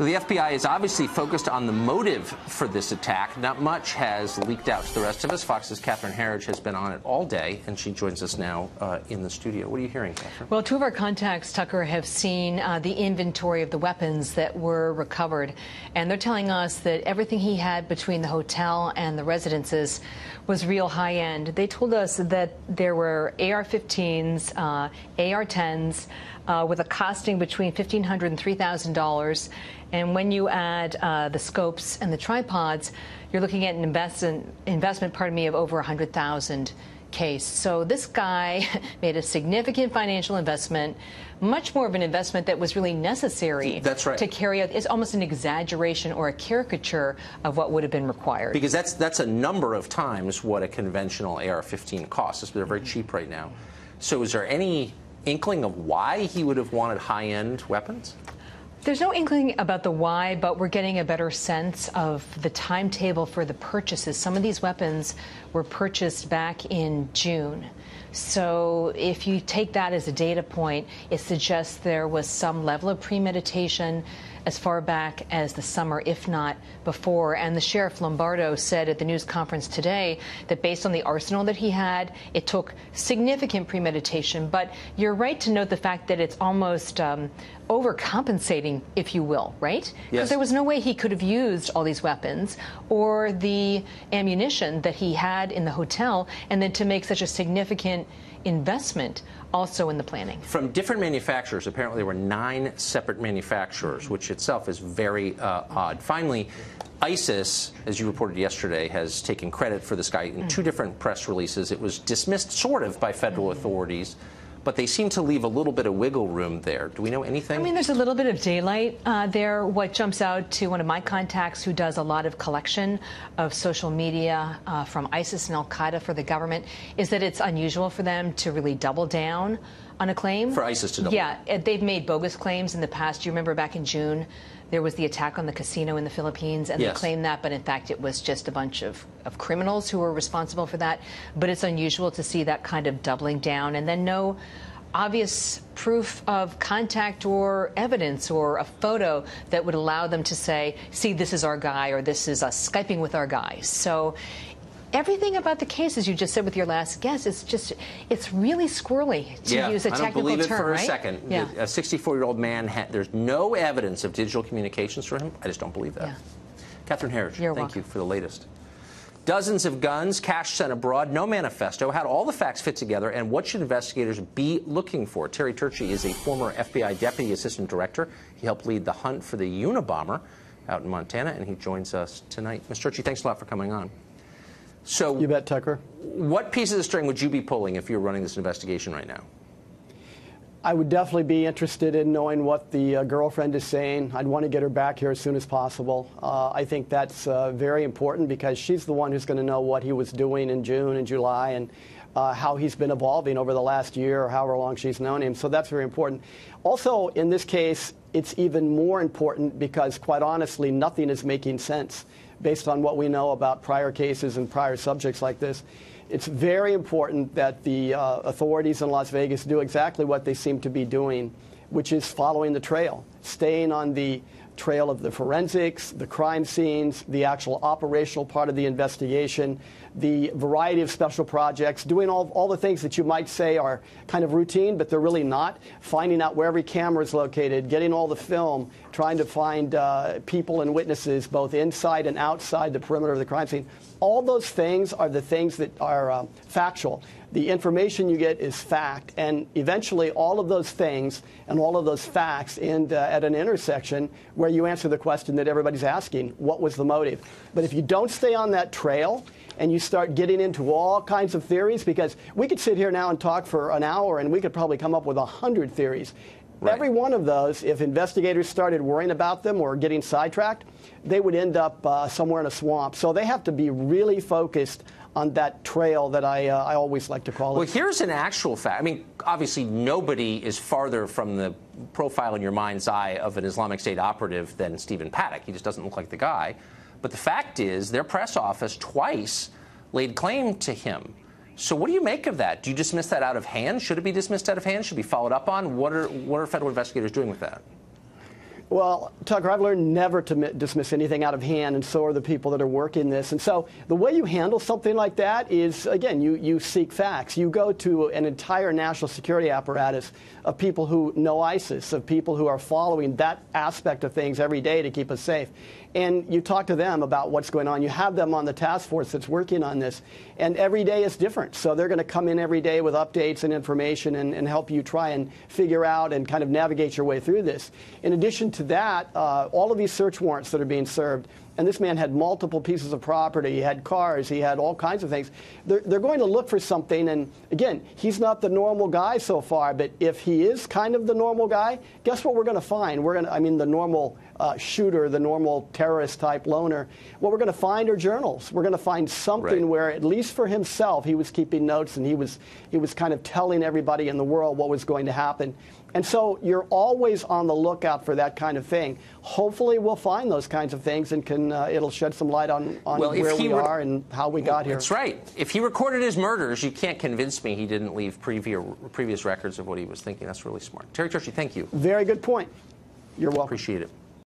The FBI is obviously focused on the motive for this attack. Not much has leaked out to the rest of us. Fox's Catherine Herridge has been on it all day, and she joins us now uh, in the studio. What are you hearing, Catherine? Well, two of our contacts, Tucker, have seen uh, the inventory of the weapons that were recovered, and they're telling us that everything he had between the hotel and the residences was real high end. They told us that there were AR 15s, uh, AR 10s, uh, with a costing between $1,500 and $3,000. And when you add uh, the scopes and the tripods, you're looking at an investment, investment pardon me, of over 100000 case. So this guy made a significant financial investment, much more of an investment that was really necessary that's right. to carry out. It's almost an exaggeration or a caricature of what would have been required. Because that's that's a number of times what a conventional AR-15 costs. They're very cheap right now. So is there any inkling of why he would have wanted high-end weapons? There's no inkling about the why, but we're getting a better sense of the timetable for the purchases. Some of these weapons were purchased back in June. So if you take that as a data point, it suggests there was some level of premeditation as far back as the summer, if not before. And the sheriff Lombardo said at the news conference today that based on the arsenal that he had, it took significant premeditation. But you're right to note the fact that it's almost um, overcompensating, if you will, right? Because yes. there was no way he could have used all these weapons or the ammunition that he had in the hotel, and then to make such a significant investment also in the planning. From different manufacturers, apparently there were nine separate manufacturers, which itself is very uh, odd. Finally, ISIS, as you reported yesterday, has taken credit for this guy in two different press releases. It was dismissed sort of by federal authorities but they seem to leave a little bit of wiggle room there. Do we know anything? I mean, there's a little bit of daylight uh, there. What jumps out to one of my contacts who does a lot of collection of social media uh, from ISIS and Al Qaeda for the government is that it's unusual for them to really double down on a claim. For ISIS to double Yeah, they've made bogus claims in the past. You remember back in June, there was the attack on the casino in the Philippines, and yes. they claimed that, but in fact, it was just a bunch of, of criminals who were responsible for that. But it's unusual to see that kind of doubling down and then no obvious proof of contact or evidence or a photo that would allow them to say, see, this is our guy or this is us Skyping with our guy. So everything about the case, as you just said with your last guess, is just, it's really squirrely to yeah, use a technical term, I don't believe term, it for right? a second. Yeah. A 64-year-old man, there's no evidence of digital communications for him. I just don't believe that. Yeah. Catherine Herridge, You're thank welcome. you for the latest. Dozens of guns, cash sent abroad, no manifesto. How do all the facts fit together, and what should investigators be looking for? Terry Turchi is a former FBI deputy assistant director. He helped lead the hunt for the Unabomber out in Montana, and he joins us tonight. Mr. Turchi, thanks a lot for coming on. So, you bet, Tucker. What piece of the string would you be pulling if you were running this investigation right now? I would definitely be interested in knowing what the uh, girlfriend is saying. I'd want to get her back here as soon as possible. Uh, I think that's uh, very important because she's the one who's going to know what he was doing in June and July and uh, how he's been evolving over the last year or however long she's known him. So that's very important. Also, in this case, it's even more important because, quite honestly, nothing is making sense based on what we know about prior cases and prior subjects like this it's very important that the uh, authorities in Las Vegas do exactly what they seem to be doing, which is following the trail, staying on the trail of the forensics, the crime scenes, the actual operational part of the investigation, the variety of special projects, doing all, all the things that you might say are kind of routine, but they're really not. Finding out where every camera is located, getting all the film, trying to find uh, people and witnesses both inside and outside the perimeter of the crime scene. All those things are the things that are uh, factual. The information you get is fact, and eventually all of those things and all of those facts end uh, at an intersection where you answer the question that everybody's asking what was the motive? But if you don't stay on that trail, and you start getting into all kinds of theories, because we could sit here now and talk for an hour and we could probably come up with a hundred theories. Right. Every one of those, if investigators started worrying about them or getting sidetracked, they would end up uh, somewhere in a swamp. So they have to be really focused on that trail that I, uh, I always like to call it. Well, here's an actual fact. I mean, obviously, nobody is farther from the profile in your mind's eye of an Islamic State operative than Stephen Paddock. He just doesn't look like the guy. But the fact is, their press office twice laid claim to him. So what do you make of that? Do you dismiss that out of hand? Should it be dismissed out of hand? Should it be followed up on? What are what are federal investigators doing with that? Well, Tucker, I've learned never to dismiss anything out of hand, and so are the people that are working this. And so the way you handle something like that is, again, you, you seek facts. You go to an entire national security apparatus of people who know ISIS, of people who are following that aspect of things every day to keep us safe. And you talk to them about what's going on. You have them on the task force that's working on this. And every day is different. So they're going to come in every day with updates and information and, and help you try and figure out and kind of navigate your way through this. In addition to that, uh, all of these search warrants that are being served, and this man had multiple pieces of property. He had cars. He had all kinds of things. They're, they're going to look for something. And again, he's not the normal guy so far. But if he is kind of the normal guy, guess what we're going to find? We're going to, I mean, the normal uh, shooter, the normal terrorist type loner. What we're going to find are journals. We're going to find something Right. where, at least for himself, he was keeping notes and he was he was kind of telling everybody in the world what was going to happen. And so you're always on the lookout for that kind of thing. Hopefully, we'll find those kinds of things and can uh, it'll shed some light on, on Well, where we were- are and how we got here. That's right. If he recorded his murders, you can't convince me he didn't leave previous, previous records of what he was thinking. That's really smart. Terry Turchi, thank you. Very good point. You're welcome. Appreciate it.